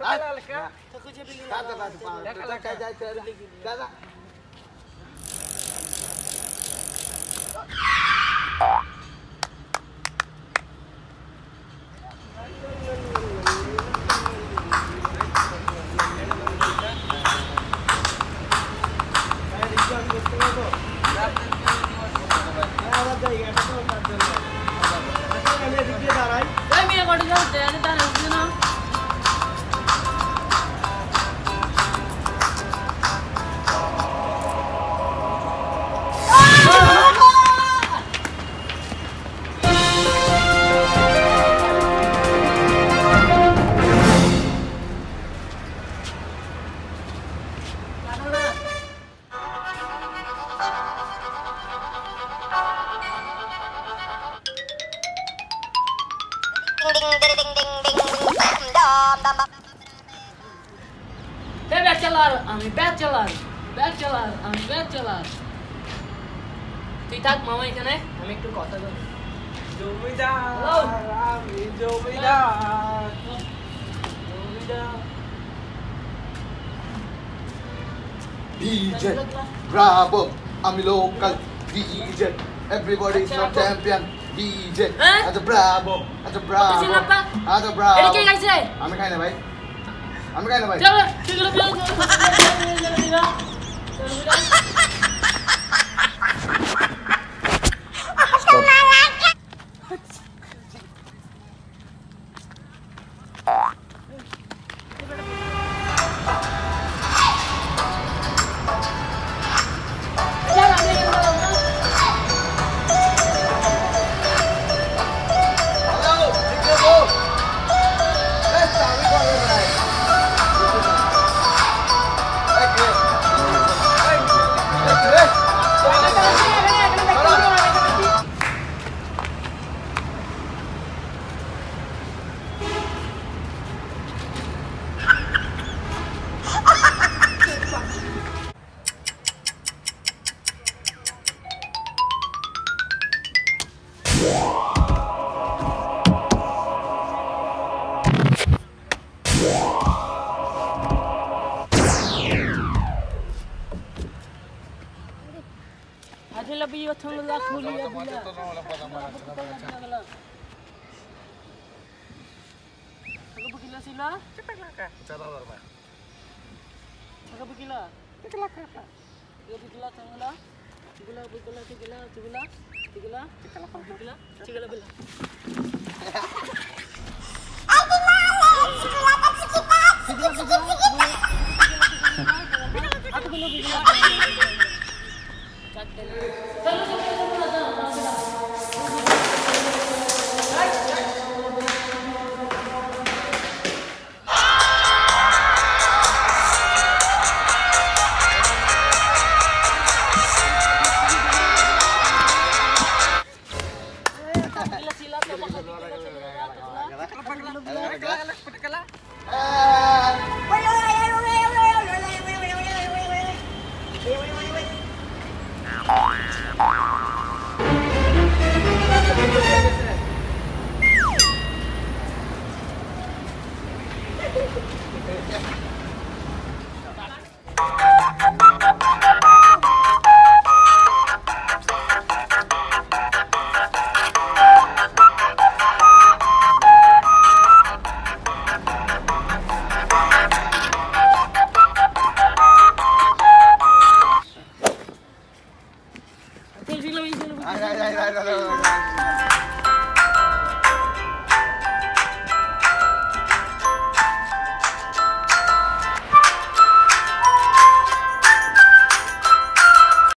दादा Let me go to the other te, ne dai no. Hey bachelor, আমি bachelor, bachelor, আমি bachelor. তুই থাক মামা এখানে আমি একটু কথা বলি জমিদার আমি জমিদার জমিদার DJ Bravo আমি local DJ everybody is your champion DJ হ্যাঁ? আচ্ছা Bravo আচ্ছা Bravo কত ছিলাম না? আচ্ছা Bravo এটা কে গাইছে আমি খাই না ভাই আমি খাই না ভাই চলো চলো চলো Hello, Aku begila sila Aku begila Aku begila Jack